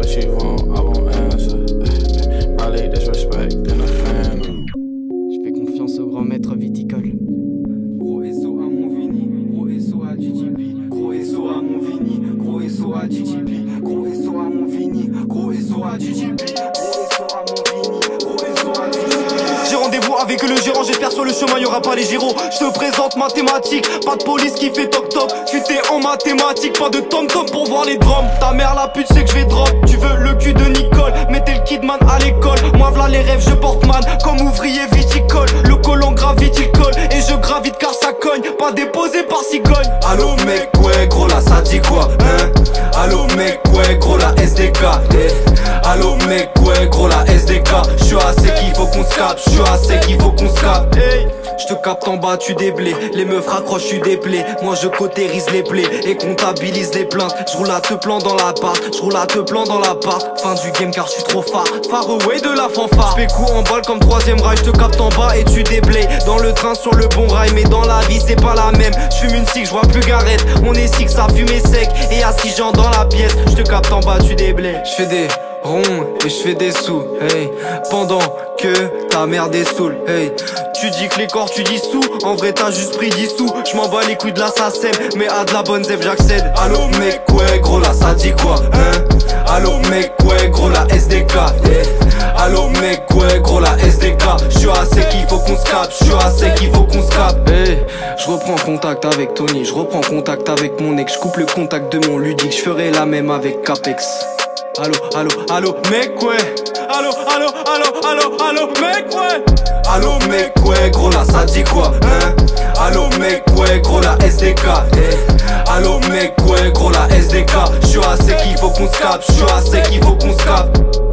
what you want, I won't answer. Probably disrespect in a fan. Je fais confiance au grand maître viticole. Gros SO à mon Vini, gros SO à GGP, gros SO à mon Vini, gros SO à GGP, gros SO à mon Vini, gros SO à GGP, avec le gérant, j'espère sur le chemin y aura pas les gyros. Je te présente mathématiques, pas de police qui fait toc toc. Futé en mathématiques, pas de tom tom pour voir les drums. Ta mère la pute c'est que je vais drop. Tu veux le cul de Nicole, mettez le kidman à l'école. Moi v'là les rêves, je porte man comme ouvrier viticole. Le colon gravite il colle et je gravite car ça cogne. Pas déposé par cigogne. Allo mec, ouais gros là ça dit quoi hein? Allo mec, ouais gros la SDK. Eh? Allo mec, ouais gros la SDK. J'suis assez qu'il faut qu'on se capte, j'suis assez qu'il faut qu'on se capte. Hey. Je te capte en bas, tu déblais. Les meufs raccrochent, tu déplais. Moi je cautérise les plaies et comptabilise les plaintes. Je roule à te plan dans l'appart, je roule à te plan dans l'appart. Fin du game car je suis trop far. Far away de la fanfare. J'fais coup en balle comme troisième rail. Je te capte en bas et tu déblais. Dans le train sur le bon rail, mais dans la vie c'est pas la même. J'fume une cig, je vois plus garette. On est six, ça fume et sec. Et à six gens dans la pièce. Je te capte en bas, tu déblais. Je fais des ronds et je fais des sous. Hey, pendant que ta mère des saoule. Hey, tu dis que les corps tu dis sous. En vrai t'as juste pris 10 sous. Je m'en bats les couilles de la SACEM. Mais à de la bonne zèbre j'accède. Allo mec, ouais gros là ça dit quoi hein? Allo mec, ouais gros la SDK. eh. Allo mec, ouais gros la SDK. J'suis assez qu'il faut qu'on se capte. J'suis assez qu'il faut qu'on se capte. Hey, je reprends contact avec Tony. Je reprends contact avec mon ex. Je coupe le contact de mon ludique. Je ferai la même avec Capex. Allo, allo, allo, mec, ouais. Allo, allo, allo, allo, allo, mec, ouais. Allo, mec, ouais, gros là, ça dit quoi, hein? Allo, mec, ouais, gros la SDK, eh. Allo, mec, ouais, gros la SDK. J'suis assez qu'il faut qu'on se capte, j'suis assez qu'il faut qu'on se.